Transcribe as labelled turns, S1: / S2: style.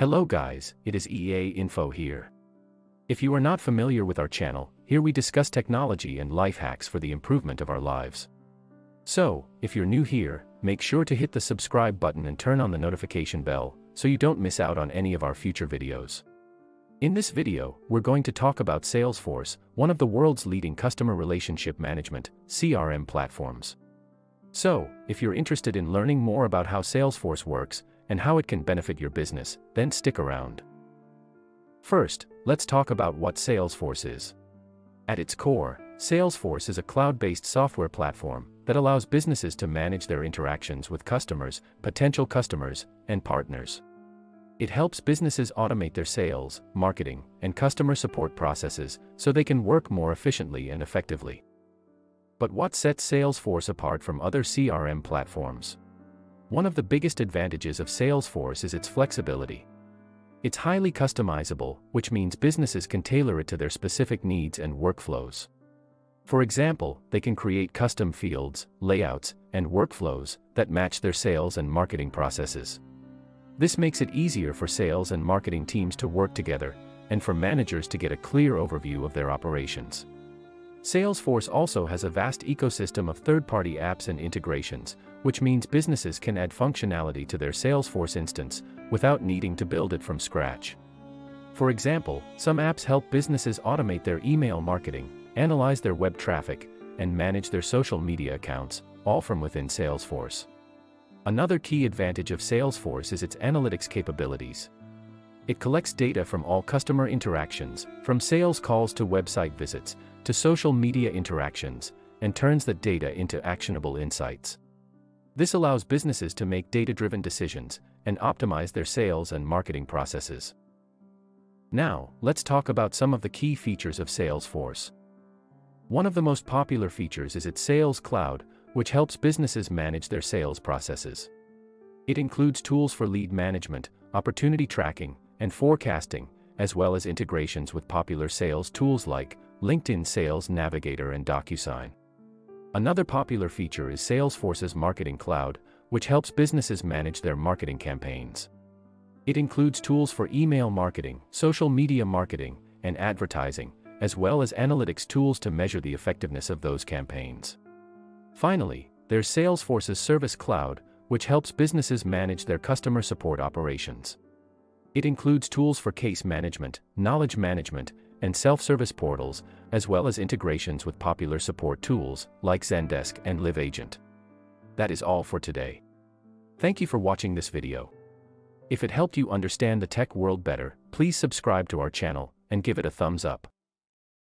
S1: Hello guys, it is EA Info here. If you are not familiar with our channel, here we discuss technology and life hacks for the improvement of our lives. So, if you're new here, make sure to hit the subscribe button and turn on the notification bell, so you don't miss out on any of our future videos. In this video, we're going to talk about Salesforce, one of the world's leading customer relationship management CRM platforms. So, if you're interested in learning more about how Salesforce works, and how it can benefit your business, then stick around. First, let's talk about what Salesforce is. At its core, Salesforce is a cloud-based software platform that allows businesses to manage their interactions with customers, potential customers, and partners. It helps businesses automate their sales, marketing, and customer support processes so they can work more efficiently and effectively. But what sets Salesforce apart from other CRM platforms? One of the biggest advantages of Salesforce is its flexibility. It's highly customizable, which means businesses can tailor it to their specific needs and workflows. For example, they can create custom fields, layouts, and workflows that match their sales and marketing processes. This makes it easier for sales and marketing teams to work together, and for managers to get a clear overview of their operations. Salesforce also has a vast ecosystem of third-party apps and integrations, which means businesses can add functionality to their Salesforce instance without needing to build it from scratch. For example, some apps help businesses automate their email marketing, analyze their web traffic, and manage their social media accounts, all from within Salesforce. Another key advantage of Salesforce is its analytics capabilities. It collects data from all customer interactions, from sales calls to website visits, to social media interactions, and turns that data into actionable insights. This allows businesses to make data-driven decisions and optimize their sales and marketing processes. Now, let's talk about some of the key features of Salesforce. One of the most popular features is its Sales Cloud, which helps businesses manage their sales processes. It includes tools for lead management, opportunity tracking, and forecasting, as well as integrations with popular sales tools like LinkedIn Sales Navigator and DocuSign. Another popular feature is Salesforce's Marketing Cloud, which helps businesses manage their marketing campaigns. It includes tools for email marketing, social media marketing, and advertising, as well as analytics tools to measure the effectiveness of those campaigns. Finally, there's Salesforce's Service Cloud, which helps businesses manage their customer support operations. It includes tools for case management, knowledge management, and self-service portals, as well as integrations with popular support tools like Zendesk and LiveAgent. That is all for today. Thank you for watching this video. If it helped you understand the tech world better, please subscribe to our channel and give it a thumbs up.